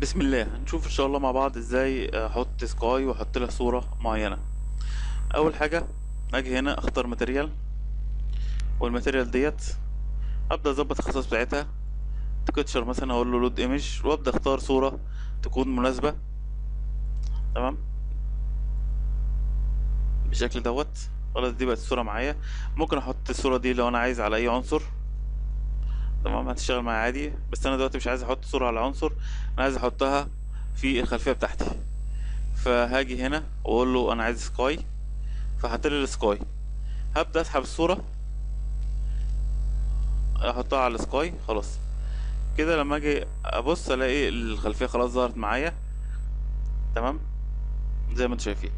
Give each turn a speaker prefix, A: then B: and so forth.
A: بسم الله. هنشوف إن شاء الله مع بعض إزاي أحط sky وأحط لها صورة معينة. أول حاجة أجي هنا أختار material. وال material ديت أبدأ أظبط الخصائص بتاعتها. texture مثلا أقول له load image وأبدأ أختار صورة تكون مناسبة. تمام؟ بالشكل دوت. خلاص دي بقت الصورة معايا. ممكن أحط الصورة دي لو أنا عايز على أي عنصر. تمام هتشتغل معايا عادي بس أنا دلوقتي مش عايز أحط صورة على عنصر أنا عايز أحطها في الخلفية بتاعتي. فهاجي هنا وأقول له أنا عايز sky فحط ال sky. هبدأ أسحب الصورة أحطها على ال sky خلاص. كده لما أجي أبص ألاقي الخلفية خلاص ظهرت معايا. تمام؟ زي ما أنتم شايفين.